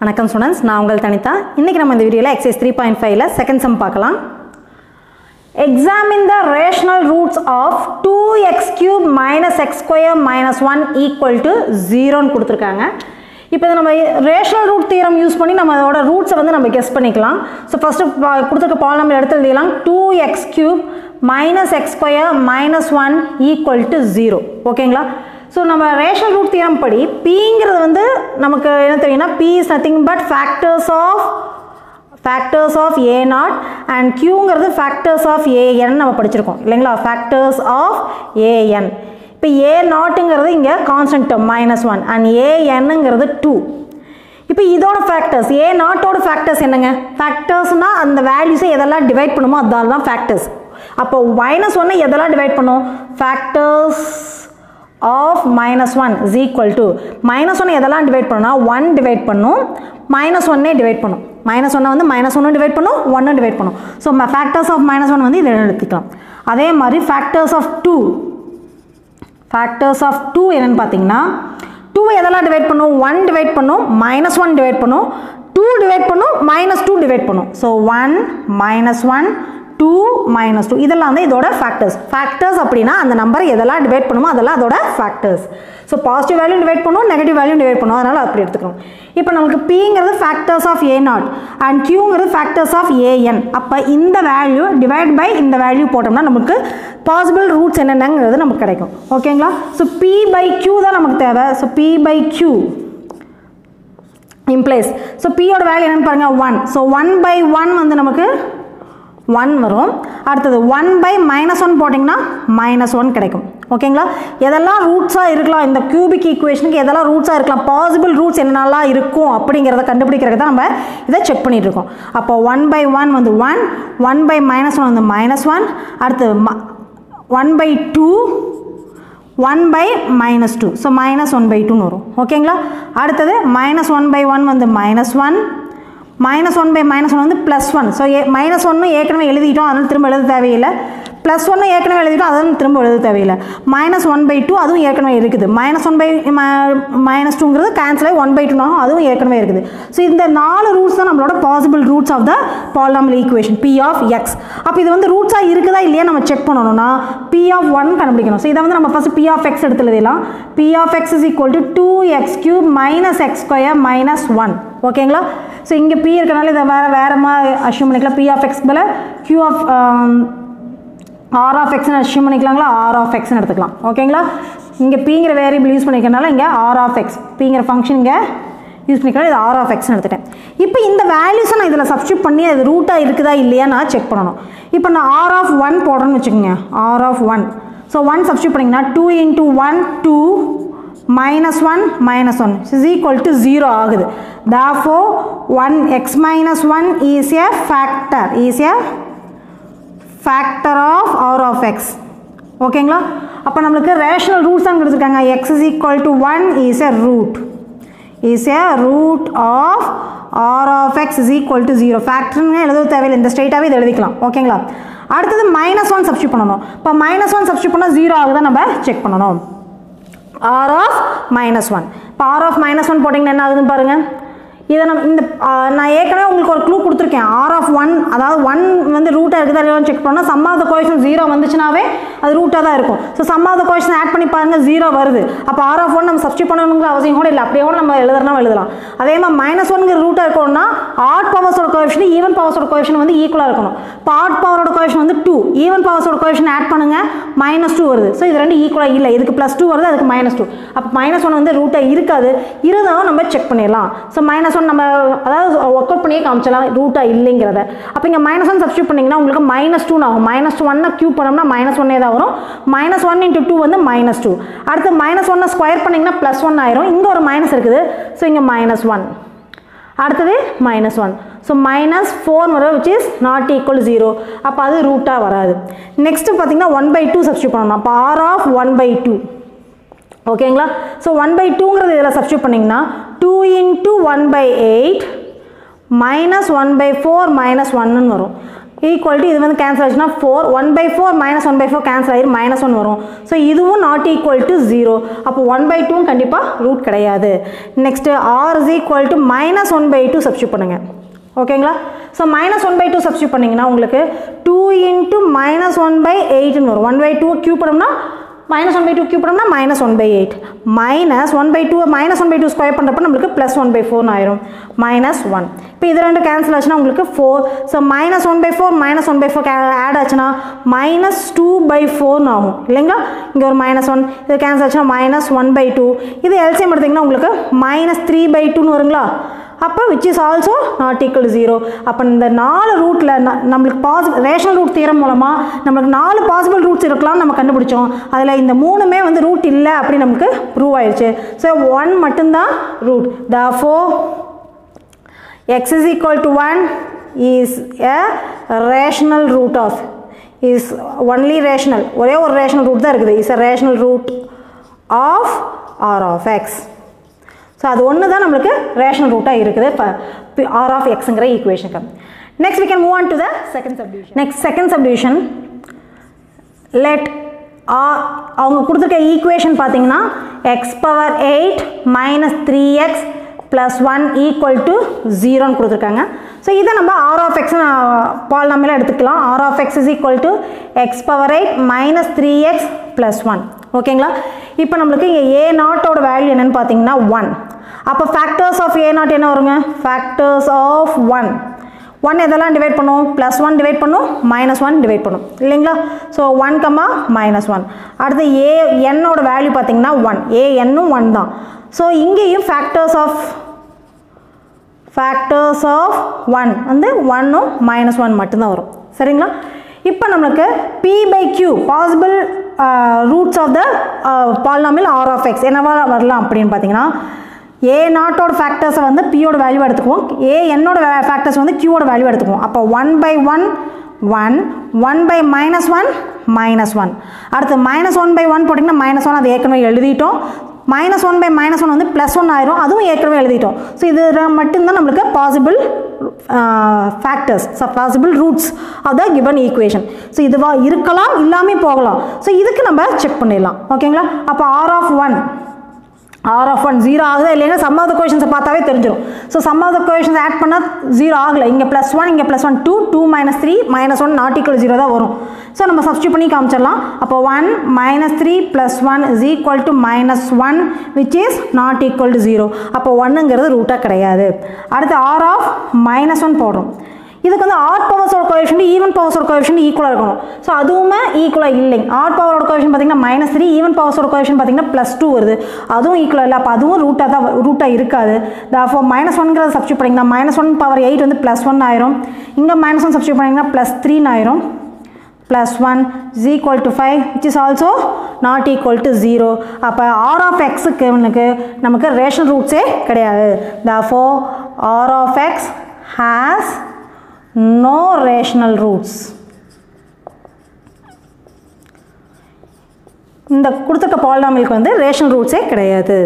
வணக்கம் ஸ்டூடெண்ட்ஸ் நான் உங்கள் தனிதா. இன்றைக்கி நம்ம இந்த வீடியோவில் எக்ஸைஸ் த்ரீ பாயிண்ட் ஃபைவ்ல செகண்ட் சம் பார்க்கலாம். Examine the rational roots of two X cube minus X square minus one equal to ஜீரோன்னு கொடுத்துருக்காங்க. இப்போ இதை நம்ம ரேஷனல் ரூட் தீரம் யூஸ் பண்ணி நம்ம அதோட ரூட்ஸை வந்து நம்ம கெஸ் பண்ணிக்கலாம். ஸோ ஃபஸ்ட்டு கொடுத்துருக்க பால் நம்ம எடுத்து எழுதிக்கலாம் two X cube minus X square minus one equal to zero ஓகேங்களா ஸோ நம்ம ரேஷனல் ரூட் தியரம் படி பிங்கிறது வந்து நமக்கு என்ன தெரியும்னா P is nothing but factors of factors of A naught and கியூங்கிறது factors of AN நம்ம படிச்சிருக்கோம் இல்லைங்களா? ஃபேக்டர்ஸ் ஆஃப் ஏஎன் இப்போ ஏ நாட்டுங்கிறது இங்கே கான்ஸ்டன்ட் மைனஸ் ஒன் அண்ட் ஏஎன்னுங்கிறது டூ இப்போ இதோட ஃபேக்டர்ஸ் ஏ நாட்டோட ஃபேக்டர்ஸ் என்னங்க? ஃபேக்டர்ஸ்னால் அந்த வேல்யூஸை எதெல்லாம் டிவைட் பண்ணுமோ அதால் தான் ஃபேக்டர்ஸ் அப்போ மைனஸ் ஒன்னை எதெல்லாம் டிவைட் பண்ணும்? Factors of minus one is equal to minus one எதெல்லாம் டிவைட் பண்ணா ஒன் டிவைட் பண்ணும். மைனஸ் ஒன்னே டிவைட் பண்ணும். மைனஸ் ஒன்னை வந்து மைனஸ் ஒன்று டிவைட் பண்ணும் ஒன்று டிவைட் பண்ணும். So factors of minus one வந்து இதில் எடுத்துக்கலாம். அதே மாதிரி factors of two factors of two என்னென்னு பார்த்தீங்கன்னா டூ எதெல்லாம் டிவைட் பண்ணும்? ஒன் டிவைட் பண்ணும் மைனஸ் ஒன் டிவைட் பண்ணும். டூ டிவைட் பண்ணும் மைனஸ் டூ டிவைட் பண்ணும். So one minus one two minus two இதெல்லாம் தான் இதோட ஃபேக்டர்ஸ் ஃபேக்டர்ஸ் அப்படின்னா அந்த நம்பரை எதெல்லாம் டிவைட் பண்ணுமோ அதெல்லாம் அதோட factors so positive value divide பண்ணுவோம் நெகட்டிவ் வேல்யூ டிவைட் பண்ணுவோம் அதனால் அப்படி எடுத்துக்கணும். இப்போ நமக்கு பிங்கிறது factors of A naught and கியூங்கிறது factors of AN அப்போ இந்த வேல்யூ டிவைட் பை இந்த வேல்யூ போட்டோம்னா நமக்கு பாசிபிள் ரூட்ஸ் என்னென்னங்கிறது நமக்கு கிடைக்கும். ஓகேங்களா ஸோ பி பை கியூ தான் நமக்கு தேவை. So P by Q in place so பியோட வேல்யூ என்னென்னு பாருங்கள் one so one by one வந்து நமக்கு ஒன் வரும். அடுத்தது ஒன் பை மைனஸ் ஒன் போட்டிங்கன்னா மைனஸ் ஒன் கிடைக்கும். ஓகேங்களா எதெல்லாம் ரூட்ஸாக இருக்கலாம்? இந்த கியூபிக் ஈக்குவேஷனுக்கு எதெல்லாம் ரூட்ஸாக இருக்கலாம்? பாசிபிள் ரூட்ஸ் என்னென்னலாம் இருக்கும் அப்படிங்கிறத கண்டுபிடிக்கிறதுக்கு தான் நம்ம இதை செக் பண்ணிட்டு இருக்கோம். அப்போ ஒன் பை ஒன் வந்து one one by minus one வந்து மைனஸ் ஒன் அடுத்தது one by two one by minus two so minus one by டூன்னு வரும். ஓகேங்களா அடுத்தது மைனஸ் ஒன் பை ஒன் வந்து minus one minus one by minus one வந்து plus one so A minus ஒன்று ஏற்கனவே எழுதிட்டோம் அதனால் திரும்ப எழுத தேவையில்லை. ப்ளஸ் ஒன்று ஏற்கனவே எழுதிட்டோம் அதனால் திரும்ப எழுத தேவையில்லை. மைனஸ் ஒன் பை டூ அதுவும் ஏற்கனவே இருக்குது. மைனஸ் ஒன் பை மைனஸ் டூங்கிறது கேன்சல் ஆகி ஒன் பை டூ அதுவும் ஏற்கனவே இருக்குது. ஸோ இந்த நாலு ரூட்ஸ் தான் நம்மளோட possible roots of the polynomial equation P of x அப்போ இது வந்து ரூட்ஸாக இருக்குதா இல்லையா நம்ம செக் பண்ணணும்னா பி ஆஃப் ஒன் கண்டுபிடிக்கணும். ஸோ இதை வந்து நம்ம ஃபஸ்ட் பி ஆஃப் எக்ஸ் எடுத்து எழுதலாம் P of x is equal to two x cube minus x square minus one ஓகேங்களா ஸோ இங்கே பி இருக்கனால இதை வேறு வேறு மாதிரி அஷ்யூம் பண்ணிக்கலாம். பி ஆஃப் எக்ஸ் போல் கியூ ஆஃப் ஆர் ஆஃப் எக்ஸ்னு அஷ்யூம் பண்ணிக்கலாங்களா? ஆர் ஆஃப் எக்ஸ்னு எடுத்துக்கலாம். ஓகேங்களா இங்கே பிங்கிற வேரியபிள் யூஸ் பண்ணிக்கிறனால இங்கே ஆர் ஆஃப் எக்ஸ் பிங்கிற ஃபங்க்ஷன் இங்கே யூஸ் பண்ணிக்கலாம் இது ஆர் ஆஃப் எக்ஸ்னு எடுத்துட்டேன். இப்போ இந்த வேல்யூஸை நான் இதில் சப்ஸ்டியூட் பண்ணி அது ரூட்டாக இருக்குதா இல்லையா நான் செக் பண்ணணும். இப்போ நான் ஆர் ஆஃப் ஒன் போடுறேன்னு வச்சுக்கோங்க. R of one so one substitute பண்ணிங்கன்னா two into one two minus 1 minus 1 is equal to 0 ஆகுது. Therefore 1 x minus 1 is a factor. Is a factor of r of x. ஓகேங்களா அப்போ நம்மளுக்கு rational roots தான் கொடுத்துருக்காங்க. X is equal to 1 is a root. Is a root of r of x is equal to 0 ஃபேக்டர்னு எழுத தேவையில்லை. இந்த ஸ்ட்ரெயிட்டாகவே இதை எழுதிக்கலாம். ஓகேங்களா அடுத்தது மைனஸ் ஒன் சப்ஸ்டியூட் பண்ணணும். இப்போ மைனஸ் ஒன் சப்ஸ்டியூட் பண்ணால் ஜீரோ ஆகுதான் நம்ம செக் பண்ணணும். ஆர் ஆஃப் மைனஸ் ஒன் இப்போ ஆர் ஆஃப் மைனஸ் ஒன் போட்டிங்கன்னா என்ன ஆகுதுன்னு பாருங்கள் இதை நம்ம இந்த நான் ஏற்கனவே உங்களுக்கு ஒரு க்ளூ கொடுத்துருக்கேன். ஆர் ஆஃப் ஒன் அதாவது ஒன் வந்து ரூட்டாக இருக்குதா இல்லையான்னு செக் பண்ணால் sum of the coefficient zero வந்துச்சுனாவே அது ரூட்டாக தான் இருக்கும். So sum of the coefficient add பண்ணி பாருங்கள் ஜீரோ வருது. அப்போ ஆர் ஆஃப் ஒன் நம்ம சப்ஸ்டியூட் பண்ணணுங்கிற அவசியம் கூட இல்லை. அப்படியே கூட நம்ம எழுதுறனா எழுதலாம். அதே மாதிரி மைனஸ் ஒன்ங்கிற ரூட்டாக இருக்கணும்னா ஆட் பவர்ஸோட கோஎஃபிஷன் ஈவன் பவர்ஸோட கோஎஃபிஷன் வந்து ஈக்குவலாக இருக்கணும். இப்போ ஆட் பவரோட கோஎஃபிஷன் வந்து டூ ஈவன் பவர்ஸோட கோஎஃபிஷன் ஆட் பண்ணுங்கள் மைனஸ் டூ வருது. ஸோ இது ரெண்டு ஈக்குவலாக இல்லை. இதுக்கு ப்ளஸ் டூ வருது அதுக்கு மைனஸ் டூ அப்போ மைனஸ் ஒன் வந்து ரூட்டாக இருக்காது. இருந்தாலும் நம்ம செக் பண்ணிடலாம். ஸோ மைனஸ் ஒன் நம்ம அதாவது ஒர்க் அவுட் பண்ணியே காமிச்சலாம் ரூட்டாக இல்லைங்கிறத. அப்போ இங்கே மைனஸ் ஒன் சப்ஸ்டியூட் பண்ணிங்கன்னா உங்களுக்கு மைனஸ் டூ ஆகும். மைனஸ் ஒன்னை க்யூ பண்ணோம்னா மைனஸ் ஒன்னே தான் வரும். மைனஸ் ஒன் இன்ட்டு டூ வந்து மைனஸ் டூ அடுத்து மைனஸ் ஒன்னை ஸ்கொயர் பண்ணிங்கன்னா ப்ளஸ் ஒன் ஆயிரும். இங்கே ஒரு மைனஸ் இருக்குது. ஸோ இங்கே மைனஸ் ஒன் அடுத்தது minus one so minus four வரும் which is not equal zero அப்போ அது ரூட்டாக வராது. நெக்ஸ்ட்டு பார்த்தீங்கன்னா ஒன் பை டூ சப்ஸ்டியூட் பண்ணணும். அப்போ R of one by two ஓகேங்களா ஸோ ஒன் பை டூங்கிறது இதில் சப்ஸ்டியூட் பண்ணிங்கன்னா two into one by eight minus one by four minus ஒன்னு வரும். ஈக்குவல் இது வந்து கேன்சல் ஆச்சுன்னா four one by four minus one by four cancel ஆயிரும் மைனஸ் ஒன் வரும். ஸோ இதுவும் நாட் ஈக்குவல் டு ஜீரோ அப்போ ஒன் பை டூவும் கண்டிப்பாக ரூட் கிடையாது. Next R is equal to minus one by two substitute பண்ணுங்கள் ஓகேங்களா so minus one by two substitute பண்ணிங்கன்னா உங்களுக்கு two into minus one by எயிட்னு வரும். ஒன் பை டூ க்யூ பண்ணோம்னா minus one by two cube பண்ணோம்னா minus one by eight minus one by two minus one by two square பண்ணுறப்ப நம்மளுக்கு plus one by ஃபோர்னு ஆயிரும். Minus one இப்போ இது ரெண்டு கேன்சல் ஆச்சுன்னா உங்களுக்கு four so minus one by four minus one by four add ஆச்சுன்னா மைனஸ் டூ பை ஃபோர்னு ஆகும். இல்லைங்களா? இங்கே ஒரு மைனஸ் ஒன் இது கேன்சல் ஆச்சுன்னா மைனஸ் ஒன் பை டூ இது எல்சிஎம் எடுத்திங்கன்னா உங்களுக்கு மைனஸ் த்ரீ பை டூன்னு வருங்களா? அப்போ which is also not equal zero அப்போ இந்த நாலு ரூட்டில் நம்மளுக்கு பாசிபிள் ரேஷனல் ரூட் தீரம் மூலமாக நம்மளுக்கு நாலு பாசிபிள் ரூட்ஸ் இருக்கலாம்னு நம்ம கண்டுபிடிச்சோம். அதில் இந்த மூணுமே வந்து ரூட் இல்லை அப்படின்னு நமக்கு ப்ரூவ் ஆயிடுச்சு ஸோ ஒன் மட்டும்தான் root the for x is equal to one is a rational root of is only rational ஒரே ஒரு ரேஷனல் ரூட் தான் இருக்குது. Is a rational root of R of x so அது ஒன்று தான் நம்மளுக்கு ரேஷனல் ரூட்டாக இருக்குது. இப்போ ஆர் ஆஃப் எக்ஸுங்கிற ஈக்குவேஷனுக்கு next we can move on to the second subdivision next second subdivision let ah அவங்க கொடுத்துருக்க ஈக்குவேஷன் பார்த்தீங்கன்னா X power eight minus three x plus one equal to ஜீரோன்னு கொடுத்துருக்காங்க. ஸோ இதை நம்ம ஆர் ஆஃப் எக்ஸ் பால்நாமில் எடுத்துக்கலாம். R of X is equal to X power eight minus three X plus one ஓகேங்களா இப்போ நம்மளுக்கு இங்கே ஏ நாட்டோட வேல்யூ என்னென்னு பார்த்தீங்கன்னா ஒன் அப்போ ஃபேக்டர்ஸ் ஆஃப் ஏ நாட் என்ன வருங்க? ஃபேக்டர்ஸ் ஆஃப் ஒன் ஒன் எதெல்லாம் டிவைட் பண்ணும்? ப்ளஸ் ஒன் டிவைட் பண்ணும் மைனஸ் ஒன் டிவைட் பண்ணும். இல்லைங்களா? So one comma minus one அடுத்து ஏ என்னோட வேல்யூ பார்த்தீங்கன்னா ஒன் ஏ என்னும் ஒன் தான். ஸோ இங்கேயும் factors of factors of one வந்து ஒன்னும் மைனஸ் ஒன் மட்டும்தான் வரும். சரிங்களா? இப்போ நம்மளுக்கு p by q possible roots of the polynomial r of x என்னவா வரலாம் அப்படின்னு பார்த்தீங்கன்னா ஏ நாட்டோட ஃபேக்டர்ஸை வந்து பியோட வேல்யூ எடுத்துக்குவோம். ஏ என்னோட ஃபேக்டர்ஸ் வந்து கியூவோட வேல்யூ எடுத்துக்குவோம். அப்போ one by one one one by minus one minus one அடுத்து மைனஸ் ஒன் பை ஒன் போட்டிங்கன்னா மைனஸ் ஒன் அது ஏற்கனவே எழுதிட்டோம். Minus one by minus one வந்து ப்ளஸ் ஒன் ஆயிரும். அதுவும் ஏற்கனவே எழுதிட்டோம். ஸோ இது மட்டும்தான் நம்மளுக்கு possible factors possible roots of the given equation so இதுவாக இருக்கலாம் இல்லாமல் போகலாம். ஸோ இதுக்கு நம்ம செக் பண்ணிடலாம். ஓகேங்களா அப்போ r of one r of one zero ஆகுதா இல்லைன்னா சம் ஆஃப் த கொஷன்ஸை பார்த்தாவே தெரிஞ்சிடும் so sum of the coefficients add பண்ணால் ஜீரோ ஆகலை. இங்கே ப்ளஸ் ஒன் இங்கே plus one two two minus three minus one nautical zero தான் வரும். ஸோ நம்ம சப்ஸ்டியூட் பண்ணி காமிச்சிடலாம். அப்போ one minus three plus one is equal to minus one which is not equal to zero அப்போ ஒன்னுங்கிறது ரூட்டாக கிடையாது. அடுத்து ஆர் ஆஃப் மைனஸ் ஒன் போடுறோம். இதுக்கு வந்து ஆட் பவர்ஸோட கோஎஃபிஷியன்ட் ஈவன் பவர்ஸோட கோஎஃபிஷியன்ட் ஈக்குவலாக இருக்கணும். ஸோ அதுவுமே ஈக்குவலாக இல்லைங்க ஆட் பவரோட கோஎஃபிஷியன்ட் பார்த்தீங்கன்னா மைனஸ் த்ரீ ஈவன் பவர்ஸோட கோஎஃபிஷியன்ட் பார்த்தீங்கன்னா ப்ளஸ் டூ வருது. அதுவும் ஈக்குவலாக இல்லை. அப்போ அதுவும் ரூட்டாக தான் ரூட்டாக இருக்காது. அப்போ மைனஸ் ஒன்ங்கிறத சப்ஸ்டியூட் பண்ணிங்கன்னா மைனஸ் ஒன் பவர் எயிட் வந்து ப்ளஸ் ஒன் ஆயிரும். இங்கே மைனஸ் ஒன் சப்ஸ்டியூட் பண்ணிங்கன்னா ப்ளஸ் த்ரீன்னு ஆயிரும். Plus 1 is equal to 5 which is also not equal to 0 அப்போ r of x க்கு நமக்கு ரேஷன் ரூட்ஸே கிடையாது. Therefore r of x has no rational roots. இந்த கொடுத்துருக்க பாலினாமிலுக்கு வந்து ரேஷனல் ரூட்ஸே கிடையாது.